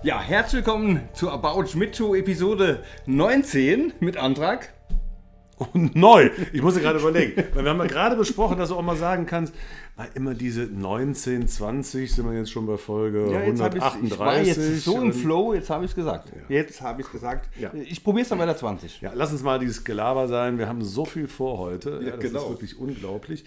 Ja, herzlich willkommen zu About Schmidt Show Episode 19 mit Antrag. Und neu. Ich musste gerade überlegen. Weil wir haben ja gerade besprochen, dass du auch mal sagen kannst, immer diese 19, 20 sind wir jetzt schon bei Folge Ja, jetzt hab 138. ich, ich war jetzt so im Flow, jetzt habe ich es gesagt. Jetzt habe ich es gesagt. Ja. Ich probiere es dann bei der 20. Ja, lass uns mal dieses Gelaber sein. Wir haben so viel vor heute. Ja, das genau. ist wirklich unglaublich.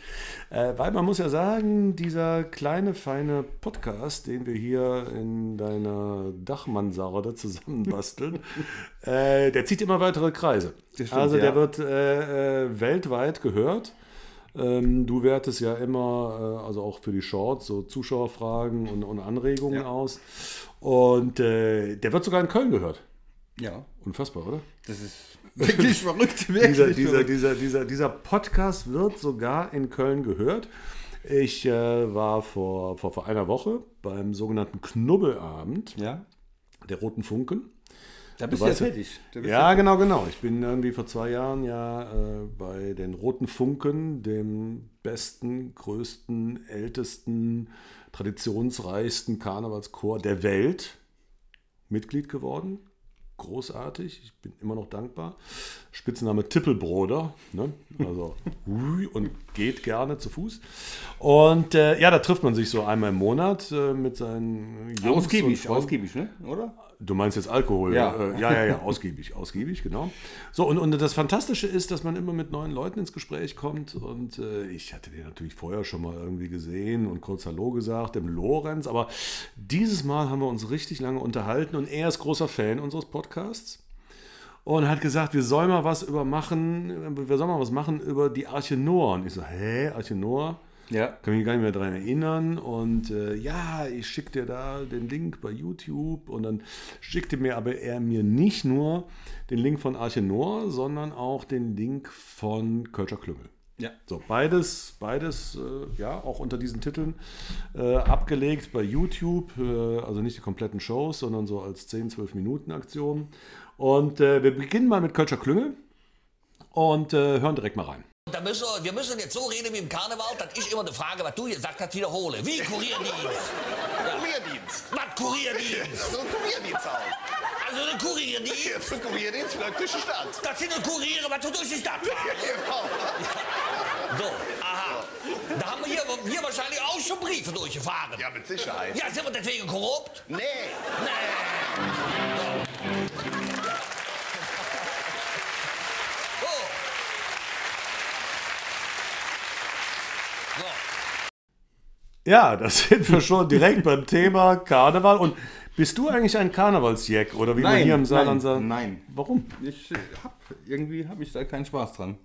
Äh, weil man muss ja sagen, dieser kleine, feine Podcast, den wir hier in deiner Dachmansarde zusammenbasteln, äh, der zieht immer weitere Kreise. Stimmt, also ja. der wird äh, äh, weltweit gehört. Ähm, du wertest ja immer, äh, also auch für die Shorts, so Zuschauerfragen und, und Anregungen Ja. aus. Und äh, der wird sogar in Köln gehört. Ja, Unfassbar, oder? das ist wirklich verrückt. Wirklich dieser, dieser, verrückt. dieser, dieser, dieser Podcast wird sogar in Köln gehört. Ich äh, war vor, vor, vor einer Woche beim sogenannten Knubbelabend Ja, der Roten Funken. Da bist Du ja weißt ja- genau, genau. Ich bin irgendwie vor zwei Jahren ja äh, bei den Roten Funken, dem besten, größten, ältesten, traditionsreichsten Karnevalschor der Welt, Mitglied geworden. Großartig, ich bin immer noch dankbar. Spitzname Tippelbroder, ne? also und geht gerne zu Fuß. Und äh, ja, da trifft man sich so einmal im Monat äh, mit seinen Jungs du und ausgiebig, ausgiebig, ne? Oder? Du meinst jetzt Alkohol? Ja. Äh, ja, ja, ja, ausgiebig, ausgiebig, genau. So, und, und das Fantastische ist, dass man immer mit neuen Leuten ins Gespräch kommt. Und äh, ich hatte den natürlich vorher schon mal irgendwie gesehen und kurz Hallo gesagt, dem Lorenz. Aber dieses Mal haben wir uns richtig lange unterhalten und er ist großer Fan unseres Podcasts. Und hat gesagt, wir sollen mal was über machen, wir sollen mal was machen über die Arche Noah. Und ich so, hä, Arche Noah? Ja. Kann mich gar nicht mehr daran erinnern. Und äh, ja, ich schicke dir da den Link bei YouTube. Und dann schickte mir aber er mir nicht nur den Link von Arche Noah, sondern auch den Link von Kölscher Klüngel. Ja. So, beides, beides, äh, ja, auch unter diesen Titeln äh, abgelegt bei YouTube. Äh, also nicht die kompletten Shows, sondern so als 10, 12 Minuten Aktion. Und äh, wir beginnen mal mit Kölscher Klüngel und äh, hören direkt mal rein. Da müssen wir, wir müssen jetzt so reden wie im Karneval, dass ich immer eine Frage, was du gesagt hast, wiederhole. Wie Kurierdienst? Kurierdienst. Was Kurierdienst? So ein Kurierdienst halt. Also ein Kurierdienst? Jetzt ein Kurierdienst für durch die Stadt. Das sind Kuriere, was du durch die Stadt fahren. Genau. So, aha. Da haben wir hier, hier wahrscheinlich auch schon Briefe durchgefahren. Ja, mit Sicherheit. Ja, sind wir deswegen korrupt? Nee. Nee. So. So. Ja, da sind wir schon direkt beim Thema Karneval. Und bist du eigentlich ein Karnevalsjack oder wie man hier im Saarland sagt? nein. Warum? Ich äh, hab, irgendwie habe ich da keinen Spaß dran.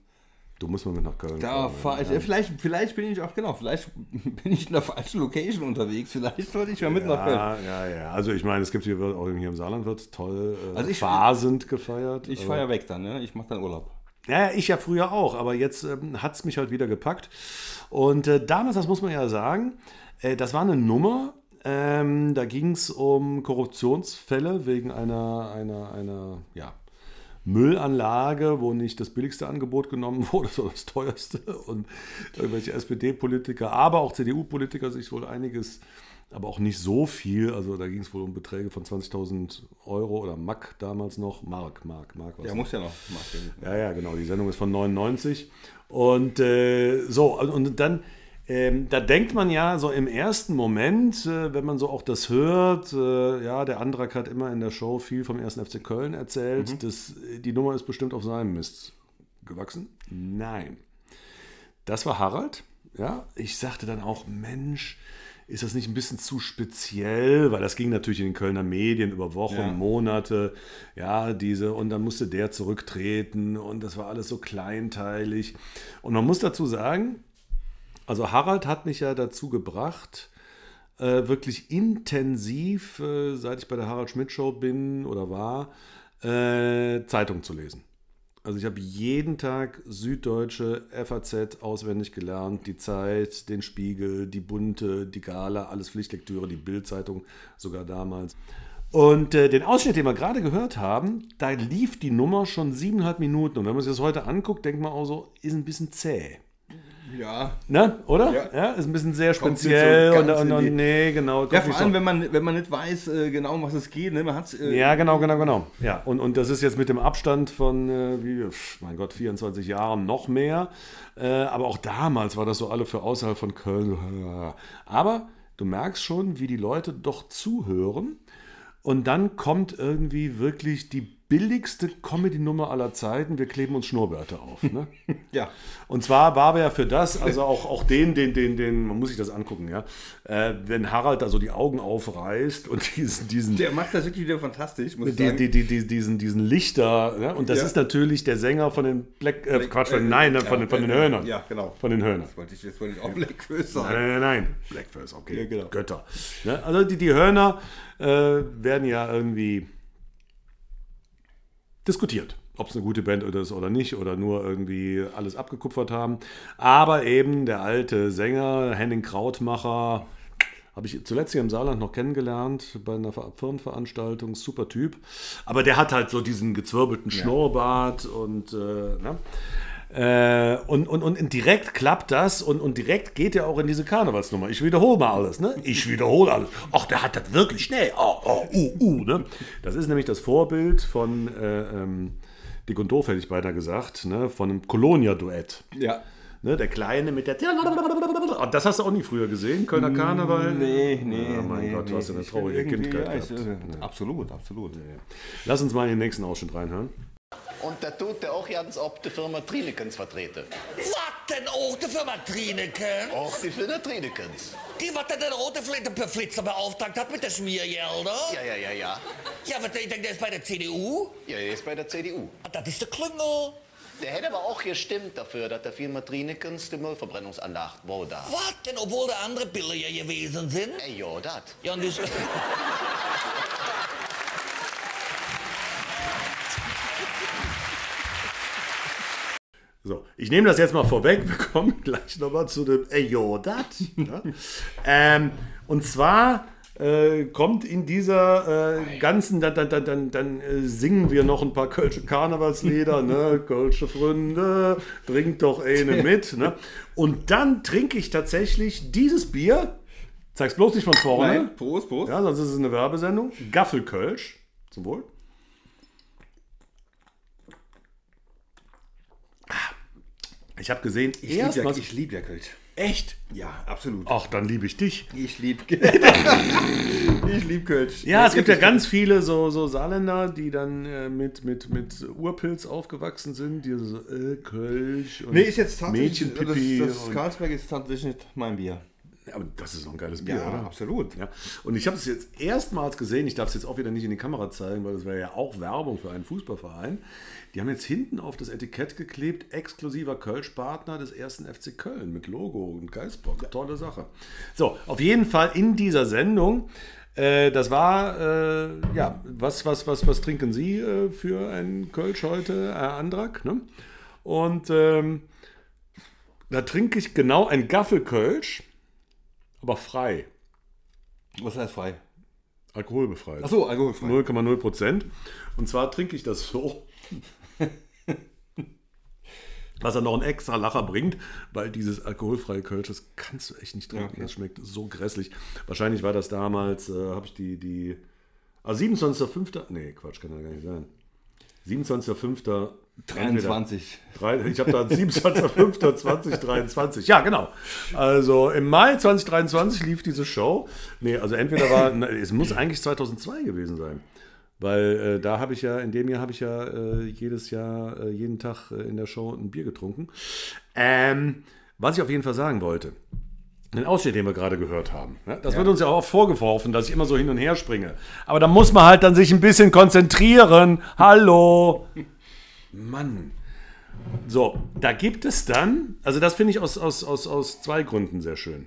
Du musst mal mit nach Köln. Da kommen, fahr ich, äh, vielleicht, vielleicht bin ich auch, genau, vielleicht bin ich in der falschen Location unterwegs. Vielleicht sollte ich mal mit nach Köln. Ja, ja, ja. Also ich meine, es gibt hier auch hier im Saarland wird toll äh, Also ich- phasend gefeiert. Ich fahre ja weg dann, ne? Ich mache dann Urlaub. Ja, ich ja früher auch, aber jetzt ähm, hat es mich halt wieder gepackt. Und äh, damals, das muss man ja sagen, äh, das war eine Nummer, ähm, da ging es um Korruptionsfälle wegen einer, einer, einer ja, Müllanlage, wo nicht das billigste Angebot genommen wurde, sondern das teuerste. Und irgendwelche SPD-Politiker, aber auch CDU-Politiker sich wohl einiges, aber auch nicht so viel. Also da ging es wohl um Beträge von 20.000 Euro oder Mark damals noch. Mark, Mark, Mark. was Ja, muss ja noch. Ja, ja, genau. Die Sendung ist von 99. Und äh, so, und, und dann, ähm, da denkt man ja so im ersten Moment, äh, wenn man so auch das hört, äh, ja, der Andrak hat immer in der Show viel vom 1. FC Köln erzählt, das, äh, die Nummer ist bestimmt auf seinem Mist gewachsen. Nein. Das war Harald. Ja, ich sagte dann auch, Mensch, ist das nicht ein bisschen zu speziell? Weil das ging natürlich in den Kölner Medien über Wochen, Ja. Monate. Ja, diese, und dann musste der zurücktreten und das war alles so kleinteilig. Und man muss dazu sagen, also Harald hat mich ja dazu gebracht, äh, wirklich intensiv, äh, seit ich bei der Harald Schmidt Show bin oder war, äh, Zeitung zu lesen. Also ich habe jeden Tag Süddeutsche, FAZ auswendig gelernt, die Zeit, den Spiegel, die Bunte, die Gala, alles Pflichtlektüre, die Bildzeitung sogar damals. Und äh, den Ausschnitt, den wir gerade gehört haben, da lief die Nummer schon siebeneinhalb Minuten. Und wenn man sich das heute anguckt, denkt man auch so, ist ein bisschen zäh. Ja. Ne? Oder? Ja. Ja. ist ein bisschen sehr so speziell. ganz und, und, und nee, genau. Ja, vor allem, so. wenn man, wenn man nicht weiß äh, genau, um was es geht. Ne? Man hat's, äh, Ja, genau, genau, genau. Ja, und, und das ist jetzt mit dem Abstand von, äh, wie, pf, mein Gott, 24 Jahren noch mehr. Äh, aber auch damals war das so alle für außerhalb von Köln. Aber du merkst schon, wie die Leute doch zuhören. Und dann kommt irgendwie wirklich die billigste Comedy-Nummer aller Zeiten. Wir kleben uns Schnurrbärte auf. Ne? ja. Und zwar war wir ja für das, also auch, auch den, den, den, den, man muss sich das angucken, ja. Äh, wenn Harald da so die Augen aufreißt und diesen, diesen, Der macht das wirklich wieder fantastisch, muss ich die, sagen. die, die, die, diesen, diesen Lichter, ne? und das Ja. ist natürlich der Sänger von den Black, äh, Quatsch, von, äh, nein, ja, von, den- von den äh, Hörnern. ja, genau. Von den Hörnern. Das wollte ich, jetzt wollte ich auch Blackfist sagen. Nein, nein, nein, Blackfist, okay, Ja, genau. Götter. Ne? Also die, die Hörner äh, werden ja irgendwie diskutiert, ob es eine gute Band ist oder nicht oder nur irgendwie alles abgekupfert haben. Aber eben der alte Sänger Henning Krautmacher, habe ich zuletzt hier im Saarland noch kennengelernt bei einer Ver- Firmenveranstaltung, super Typ. Aber der hat halt so diesen gezwirbelten Schnurrbart und, äh, ne? Äh, und, und, und direkt klappt das und, und direkt geht er auch in diese Karnevalsnummer. Ich wiederhole mal alles, ne? Ich wiederhole alles. Ach, der hat das wirklich schnell. Oh, oh, uh, uh, ne? Das ist nämlich das Vorbild von äh, ähm, Dick und Doof, hätte ich beinahe gesagt, ne? Von einem Colonia-Duett. Ja. Ne, der Kleine mit der. Das hast du auch nie früher gesehen, Kölner Karneval? Nee, nee. Oh mein nee, Gott, nee. du hast ja eine traurige Kindheit ja, gehabt. äh, Absolut, absolut. Lass uns mal in den nächsten Ausschnitt reinhören. Und da tut der auch ganz ob die Firma Trinekens vertreten. Was denn auch die Firma Trineken? Auch die Firma Trinekens. Die, was denn den rote Flitzer beauftragt hat mit der Schmiergelder? Ja, ja, ja, ja. Ja, was ich denke, der ist bei der CDU? Ja, er ist bei der CDU. Ah, Das ist der Klüngel. Der hätte aber auch gestimmt dafür, dass der Firma Trinekens die Müllverbrennungsanlage da. Was denn, obwohl da andere billiger gewesen sind? Ey, jo, dat. Ja, und das... So, ich nehme das jetzt mal vorweg. Wir kommen gleich nochmal zu dem Ejodat. Ja? ähm, und zwar äh, kommt in dieser äh, ganzen, dann, dann, dann, dann, dann äh, singen wir noch ein paar Kölsche Karnevalslieder, ne? Kölsche Freunde, bringt doch eine mit. Ne? Und dann trinke ich tatsächlich dieses Bier. Zeig's bloß nicht von vorne. Nein, Prost, Prost. Ja, sonst ist es eine Werbesendung. Gaffelkölsch. Zum Wohl. Ich habe gesehen, Ich liebe ja, ich lieb ja Kölsch. Echt? Ja, absolut. Ach, dann liebe ich dich. Ich lieb Ich lieb Kölsch. Ja, es gibt ja ganz viele so, so Saarländer, die dann äh, mit, mit, mit Urpilz aufgewachsen sind, die so, äh, Kölsch und Nee, ist jetzt tatsächlich. Mädchenpipi. das, das und, Karlsberg ist tatsächlich nicht mein Bier. Aber das ist doch ein geiles Bier, Ja, oder? absolut. Ja. Und ich habe es jetzt erstmals gesehen, ich darf es jetzt auch wieder nicht in die Kamera zeigen, weil das wäre ja auch Werbung für einen Fußballverein. Die haben jetzt hinten auf das Etikett geklebt, exklusiver Kölsch-Partner des ersten FC Köln mit Logo und Geistbock. Tolle Sache. So, auf jeden Fall in dieser Sendung. Äh, das war, äh, ja, was, was, was, was trinken Sie äh, für einen Kölsch heute, Herr Andrak? Ne? Und ähm, da trinke ich genau ein Gaffelkölsch, aber frei. Was heißt frei? Alkoholbefreit. Achso, alkoholfrei. 0,0 Prozent. Und zwar trinke ich das so. Was dann noch einen extra Lacher bringt, weil dieses alkoholfreie Kölsch, das kannst du echt nicht trinken. Okay. Das schmeckt so grässlich. Wahrscheinlich war das damals, äh, habe ich die, die, ah, 27.05. Nee, Quatsch, kann ja gar nicht sein. 27.05. 23. Drei- Ich habe da 27.05.2023. Ja, genau. Also im Mai 2023 lief diese Show. Nee, also entweder war, es muss eigentlich 2002 gewesen sein. Weil äh, da habe ich ja, in dem Jahr habe ich ja äh, jedes Jahr, äh, jeden Tag äh, in der Show ein Bier getrunken. Ähm, was ich auf jeden Fall sagen wollte, den Ausschnitt, den wir gerade gehört haben. Ne? Das wird uns ja auch oft vorgeworfen, dass ich immer so hin und her springe. Aber da muss man halt dann sich ein bisschen konzentrieren. Hallo. Mann. So, da gibt es dann, also das finde ich aus, aus, aus, aus zwei Gründen sehr schön.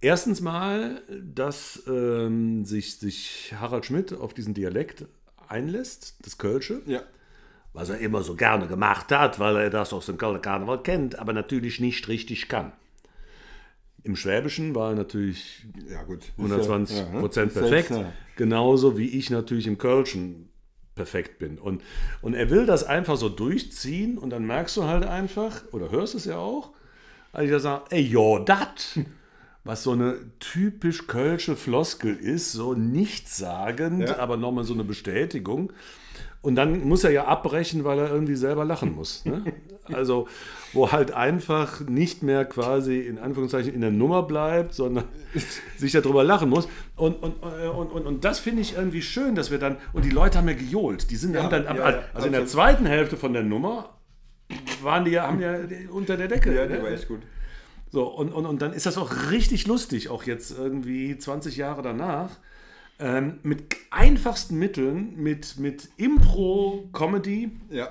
Erstens mal, dass ähm, sich, sich Harald Schmidt auf diesen Dialekt einlässt, das Kölsche, Ja. was er immer so gerne gemacht hat, weil er das aus dem Kölner Karneval kennt, aber natürlich nicht richtig kann. Im Schwäbischen war er natürlich Ja, gut. 120 Ja, ne? Prozent ja- perfekt. ja. Genauso wie ich natürlich im Kölschen perfekt bin. Und, und er will das einfach so durchziehen und dann merkst du halt einfach, oder hörst es ja auch, als ich da sage, ey, jo, dat, was so eine typisch kölsche Floskel ist, so nichtssagend, Ja. aber nochmal so eine Bestätigung. Und dann muss er ja abbrechen, weil er irgendwie selber lachen muss. Ne? Also, wo halt einfach nicht mehr quasi in Anführungszeichen in der Nummer bleibt, sondern sich darüber lachen muss. Und, und, äh, und, und, und das finde ich irgendwie schön, dass wir dann, und die Leute haben ja gejohlt. Die sind Ja, dann, ja, also ja, in der zweiten Hälfte von der Nummer waren die ja, haben ja unter der Decke. Ja, ne? der war echt gut. So, und, und, und dann ist das auch richtig lustig, auch jetzt irgendwie 20 Jahre danach. Ähm, mit einfachsten Mitteln, mit, mit Impro-Comedy Ja.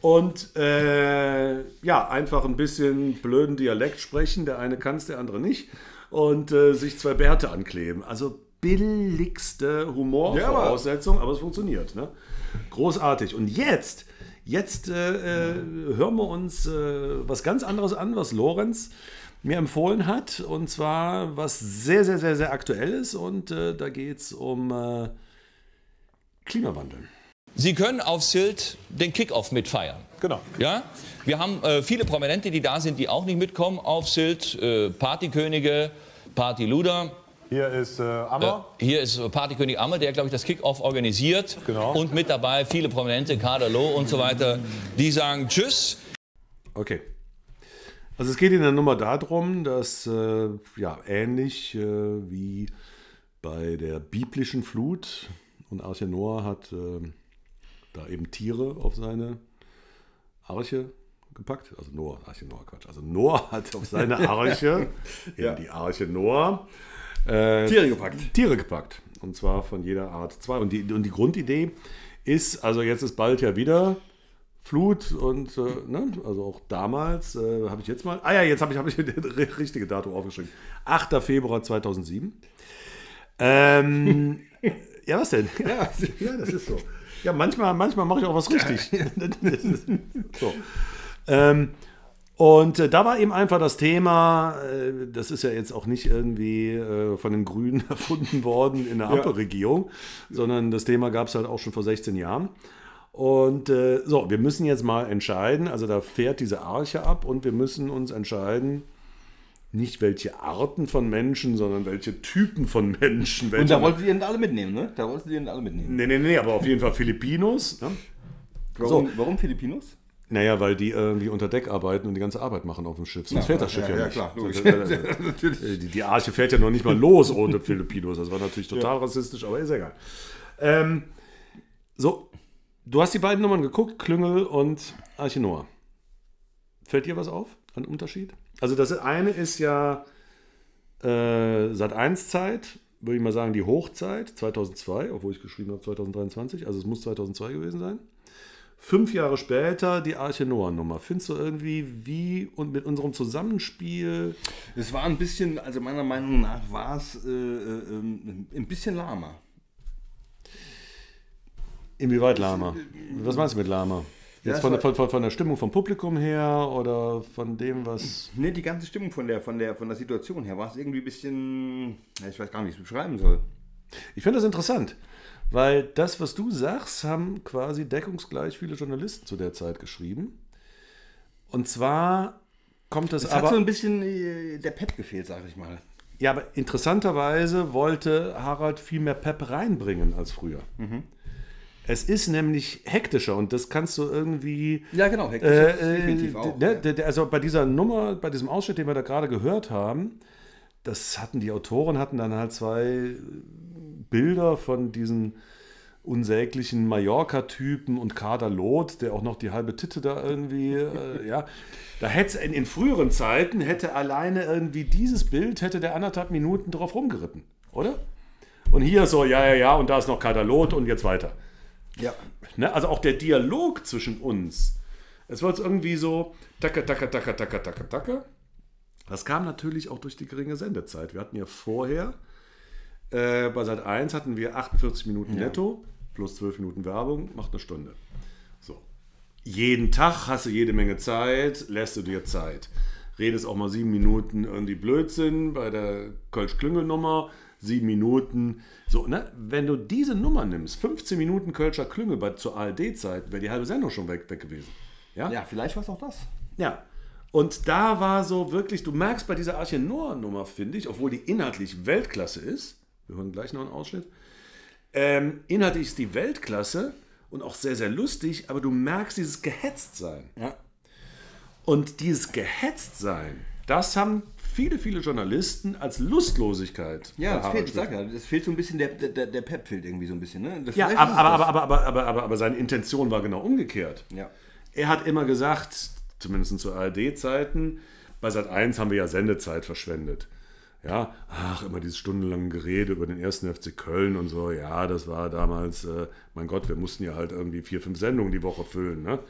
und äh, ja, einfach ein bisschen blöden Dialekt sprechen. Der eine kann es, der andere nicht. Und äh, sich zwei Bärte ankleben. Also billigste Humorvoraussetzung, aber es funktioniert. Ne? Großartig. Und jetzt, jetzt äh, äh, hören wir uns äh, was ganz anderes an, was Lorenz mir empfohlen hat. Und zwar was sehr, sehr, sehr, sehr aktuell ist. Und äh, da geht es um äh, Klimawandel. Sie können auf Sylt den Kickoff mitfeiern. Genau. Ja, wir haben äh, viele Prominente, die da sind, die auch nicht mitkommen auf Sylt. Äh, Partykönige, Partyluder. Hier ist äh, Äh, Ammer. hier ist äh, Partykönig Amme, der, glaube ich, das Kickoff organisiert. Genau. Und mit dabei viele Prominente, Kader Loh und so weiter. Die sagen Tschüss. Okay. Also es geht in der Nummer darum, dass äh, ja ähnlich äh, wie bei der biblischen Flut und Arche Noah hat äh, da eben Tiere auf seine Arche gepackt. Also Noah, Arche Noah, Quatsch. Also Noah hat auf seine Arche, in Ja. die Arche Noah, äh, Tiere gepackt. Tiere gepackt. Und zwar von jeder Art zwei. Und die, und die Grundidee ist, also jetzt ist bald ja wieder Flut und äh, ne, also auch damals äh, habe ich jetzt mal, ah ja, jetzt habe ich, hab ich das richtige Datum aufgeschrieben. 8. Februar 2007. Ähm, ja, was denn? Ja, ja, das ist so. Ja, manchmal, manchmal mache ich auch was richtig. so. Ähm, und äh, da war eben einfach das Thema, äh, das ist ja jetzt auch nicht irgendwie äh, von den Grünen erfunden worden in der Ampelregierung, sondern das Thema gab es halt auch schon vor 16 Jahren. Und äh, so, wir müssen jetzt mal entscheiden, also da fährt diese Arche ab und wir müssen uns entscheiden, nicht welche Arten von Menschen, sondern welche Typen von Menschen. Und da wollten die ihn alle mitnehmen, ne? Da wollten die ihn alle mitnehmen. Nee, nee, nee, aber auf jeden Fall Filipinos. Ne? Warum, warum Filipinos? Naja, weil die irgendwie unter Deck arbeiten und die ganze Arbeit machen auf dem Schiff. Sonst fährt das Schiff ja, ja, nicht. klar. Äh, die, die Arche fährt ja noch nicht mal los ohne Filipinos. Das war natürlich total rassistisch, aber ist egal. Ähm, so, du hast die beiden Nummern geguckt, Klüngel und Arche Noah. Fällt dir was auf an Unterschied? Also das eine ist ja äh, seit 1 Zeit, würde ich mal sagen, die Hochzeit 2002, obwohl ich geschrieben habe 2023, also es muss 2002 gewesen sein. Fünf Jahre später die Arche Noah-Nummer. Findest du irgendwie, wie und mit unserem Zusammenspiel Es war ein bisschen, also meiner Meinung nach war es äh, äh, ähm, ein bisschen lahmer. Inwieweit Lama? Was meinst du mit Lama? Jetzt es von, von, von, von der Stimmung vom Publikum her oder von dem, was. Ne, die ganze Stimmung von der, von der, von der Situation her war es irgendwie ein bisschen, ja, ich weiß gar nicht, wie ich es beschreiben soll. Ich finde das interessant, weil das, was du sagst, haben quasi deckungsgleich viele Journalisten zu der Zeit geschrieben. Und zwar kommt es Es hat aber. so ein bisschen äh, der Pep gefehlt, sag ich mal. Ja, aber interessanterweise wollte Harald viel mehr Pep reinbringen als früher. Mhm. Es ist nämlich hektischer und das kannst du irgendwie. Ja, genau, hektisch Äh, definitiv äh, auch, ne, ja. also bei dieser Nummer, bei diesem Ausschnitt, den wir da gerade gehört haben, das hatten die Autoren hatten dann halt zwei Bilder von diesen unsäglichen Mallorca-Typen und Kader Loth, der auch noch die halbe Titte da irgendwie, äh, ja. Da hätte in, in früheren Zeiten hätte alleine irgendwie dieses Bild, hätte der anderthalb Minuten drauf rumgeritten, oder? Und hier so, ja, ja, ja, und da ist noch Kader Loth und jetzt weiter. Ja. Ne? Also auch der Dialog zwischen uns. Es war jetzt irgendwie so, tacker, tacker, tacker, tacker, tacker, tacker. Das kam natürlich auch durch die geringe Sendezeit. Wir hatten ja vorher, äh, bei Sat 1 hatten wir 48 Minuten netto, plus 12 Minuten Werbung, macht eine Stunde. So. Jeden Tag hast du jede Menge Zeit, lässt du dir Zeit. Redest auch mal sieben Minuten irgendwie Blödsinn bei der Kölsch-Klüngel-Nummer, sieben Minuten. So, ne? Wenn du diese Nummer nimmst, 15 Minuten Kölscher Klüngel bei, zur ARD-Zeit, wäre die halbe Sendung schon weg, weg gewesen. Ja? ja, vielleicht war es auch das. Ja. Und da war so wirklich, du merkst bei dieser Arche Noah-Nummer, finde ich, obwohl die inhaltlich Weltklasse ist, wir hören gleich noch einen Ausschnitt, ähm, inhaltlich ist die Weltklasse und auch sehr, sehr lustig, aber du merkst dieses Gehetztsein. Ja. Und dieses Gehetztsein, das haben viele, viele Journalisten als Lustlosigkeit. Ja, Harald fehlt, sag ja, das fehlt so ein bisschen, der, der, der Pep fehlt irgendwie so ein bisschen, ne? Ja, aber, es aber, das. aber, aber, aber, aber, aber seine Intention war genau umgekehrt. Ja. Er hat immer gesagt, zumindest zu ARD-Zeiten, bei Sat 1 haben wir ja Sendezeit verschwendet. Ja, ach, immer dieses stundenlange Gerede über den ersten FC Köln und so. Ja, das war damals, äh, mein Gott, wir mussten ja halt irgendwie vier, fünf Sendungen die Woche füllen. Ne?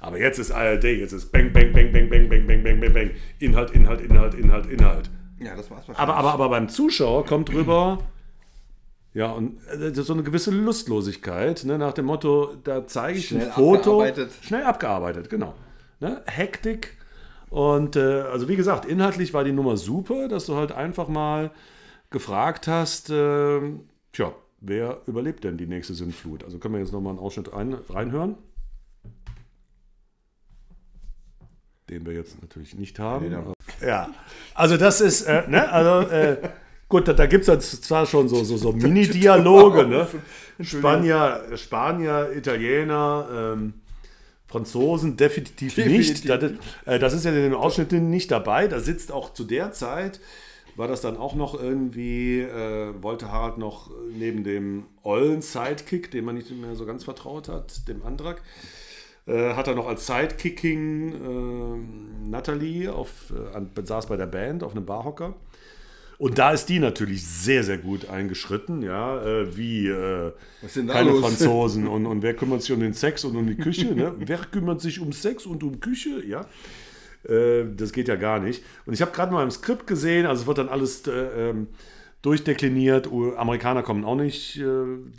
Aber jetzt ist ARD, jetzt ist Bang, Bang, Bang, Bang, Bang, Bang, Bang, Bang, Bang, Bang. Inhalt, Inhalt, Inhalt, Inhalt, Inhalt. Ja, das war's wahrscheinlich. Aber, aber, aber beim Zuschauer kommt rüber, ja, und äh, so eine gewisse Lustlosigkeit, ne, nach dem Motto, da zeige ich Schnell ein Foto. abgearbeitet. Schnell abgearbeitet, genau. Ne, Hektik. Und äh, also wie gesagt, inhaltlich war die Nummer super, dass du halt einfach mal gefragt hast, äh, tja, wer überlebt denn die nächste Sintflut? Also können wir jetzt nochmal einen Ausschnitt rein, reinhören. Den wir jetzt natürlich nicht haben. Ja, also das ist, äh, ne, also äh, gut, da, da gibt es zwar schon so, so, so Mini-Dialoge, ne? Spanier, Spanier, Italiener, ähm, Franzosen definitiv, nicht. Definitiv. Das, äh, das ist ja in den Ausschnitten nicht dabei. Da sitzt auch zu der Zeit, war das dann auch noch irgendwie, äh, wollte Harald noch neben dem ollen Sidekick, dem man nicht mehr so ganz vertraut hat, dem Andrak, äh, hat er noch als Sidekicking äh, Natalie auf, äh, an, saß bei der Band auf einem Barhocker. Und da ist die natürlich sehr, sehr gut eingeschritten, ja, äh, wie äh, keine los? Franzosen und, und wer kümmert sich um den Sex und um die Küche, ne? Wer kümmert sich um Sex und um Küche, ja? Äh, das geht ja gar nicht. Und ich habe gerade mal im Skript gesehen, also es wird dann alles äh, ähm, durchdekliniert. Amerikaner kommen auch nicht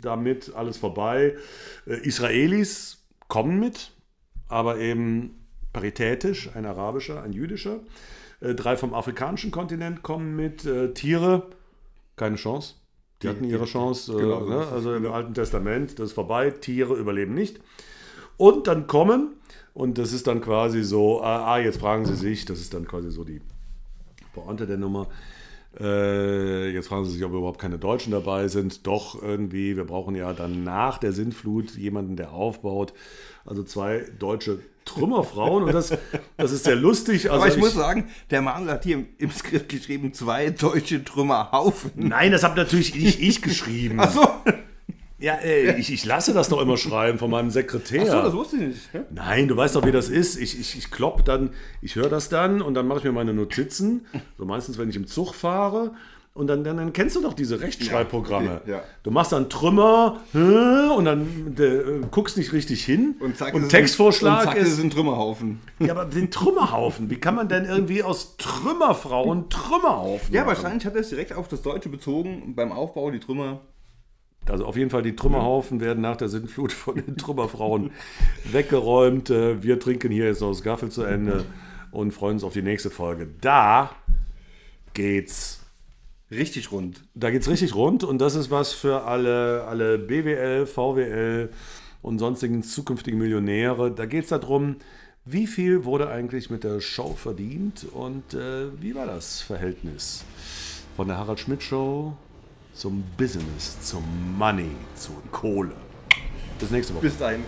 damit, alles vorbei. Israelis kommen mit, aber eben paritätisch, ein arabischer, ein jüdischer. Äh, drei vom afrikanischen Kontinent kommen mit. Äh, Tiere, keine Chance. Die hatten ihre Chance, äh, genau, ne? also im Alten Testament, das ist vorbei, Tiere überleben nicht. Und dann kommen, und das ist dann quasi so, ah, ah, jetzt fragen Sie sich, das ist dann quasi so die Pointe der Nummer. Äh, jetzt fragen Sie sich, ob überhaupt keine Deutschen dabei sind. Doch irgendwie, wir brauchen ja dann nach der Sintflut jemanden, der aufbaut. Also zwei deutsche Trümmerfrauen und das, das ist sehr lustig. Also Aber ich, muss sagen, der Manuel hat hier im, Skript geschrieben, zwei deutsche Trümmerhaufen. Nein, das habe natürlich nicht ich geschrieben. Achso, Ja, ey, ich, ich lasse das doch immer schreiben von meinem Sekretär. Achso, das wusste ich nicht. ne? Nein, du weißt doch, wie das ist. Ich, ich, ich klopp dann, ich höre das dann und dann mache ich mir meine Notizen. So meistens, wenn ich im Zug fahre. Und dann, dann, dann kennst du doch diese Rechtschreibprogramme. Ja, ja. Du machst dann Trümmer und dann äh, guckst nicht richtig hin. Und zack, und Textvorschlag ein, und zack, ist ein Trümmerhaufen. Ja, aber den Trümmerhaufen. Wie kann man denn irgendwie aus Trümmerfrauen Trümmerhaufen Ja, machen? wahrscheinlich hat er es direkt auf das Deutsche bezogen, beim Aufbau die Trümmer. Also auf jeden Fall, die Trümmerhaufen werden nach der Sintflut von den Trümmerfrauen weggeräumt. Äh, Wir trinken hier jetzt noch das Gaffel zu Ende und freuen uns auf die nächste Folge. Da geht's, Richtig rund. da geht's richtig rund und das ist was für alle, alle BWL, VWL und sonstigen zukünftigen Millionäre. Da geht's darum, wie viel wurde eigentlich mit der Show verdient und äh, wie war das Verhältnis von der Harald Schmidt Show zum Business, zum Money, zur Kohle. Bis nächste Woche. Bis dahin.